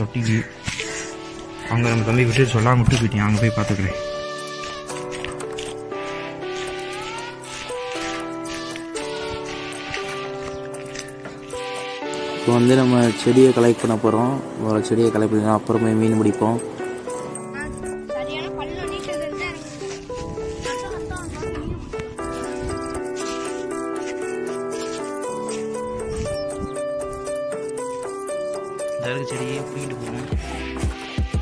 தொட்டிக்கு அங்கே நம்ம தம்பி விட்டு சொல்லாமல் விட்டு போயிட்டேன் அங்கே போய் பார்த்துக்கிறேன். இப்போ வந்து நம்ம செடியை கலெக்ட் பண்ண போகிறோம் ஒரு செடியை கலெக்ட் பண்ணி அப்புறமே மீன் பிடிப்போம். தருக்கு செடியை பிடிக்கிட்டு போவோம்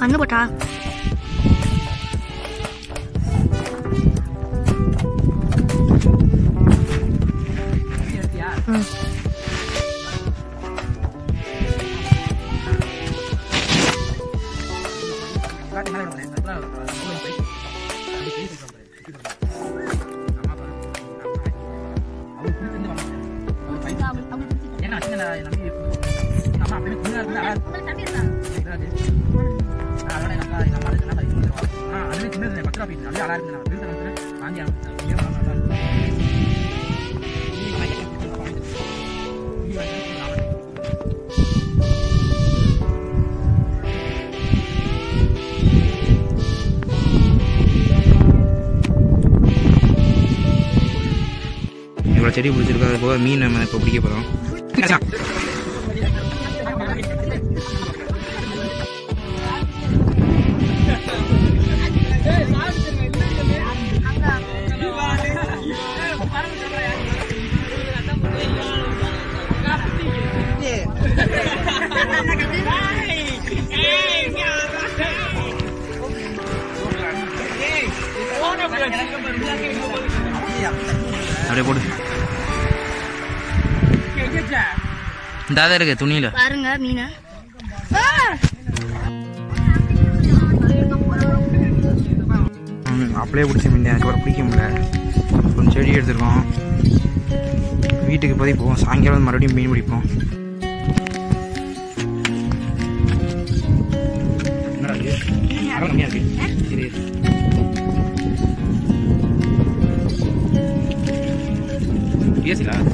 மண்ணு போட்டா. அதனால நம்ம நம்ம அதுவே சின்னது பத்து போயிட்டு நல்லா இருந்தா வாங்கி இவ்வளோ செடி பிடிச்சிருக்கோம் அது போக மீன் நம்ம இப்போ பிடிக்க போகிறோம் அப்படியே போடு தான் இருக்கு துணியில். பாருங்க மீனை. அப்படியே பிடிச்ச மீன் அதுக்கப்புறம் பிடிக்க முடியல. கொஞ்சம் செடி எடுத்துருக்கோம். வீட்டுக்கு போய் போவோம். சாயங்காலம் வந்து மறுபடியும் மீன் பிடிப்போம். என்னடா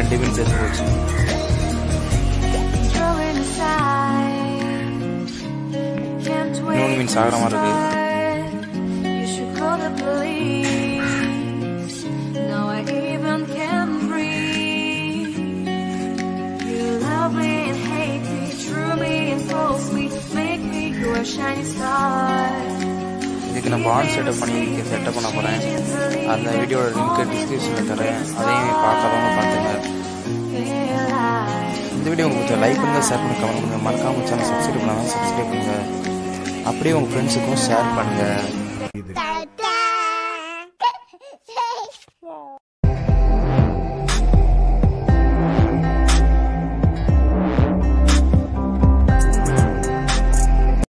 கொண்டு வந்தோடனே ரெண்டு மீன் செத்து போச்சு Throwing aside. Can't wait இன்னொன்று மீன் சாகிற மாதிரி இருக்கு You should call the police. Now I even can breathe. You love me and hate me, true me and false me, make me your shining star. இதுக்கு நான் பாண்ட் செட்டப் பண்ணி setup பண்ண போகிறேன் அந்த வீடியோட லிங்க் டிஸ்கிரிப்ஷனில் தரேன். அதையும் பார்க்காதவங்க பார்த்துங்க. இந்த வீடியோ உங்களுக்கு லைக் பண்ணுங்கள் ஷேர் பண்ணுங்கள் கமெண்ட் பண்ணுங்கள் மறக்காம சேனல் சப்ஸ்கிரைப் பண்ணாலும் சப்ஸ்கிரைப் பண்ணுங்கள் அப்படியே உங்கள் ஃப்ரெண்ட்ஸுக்கும் ஷேர் பண்ணுங்கள்.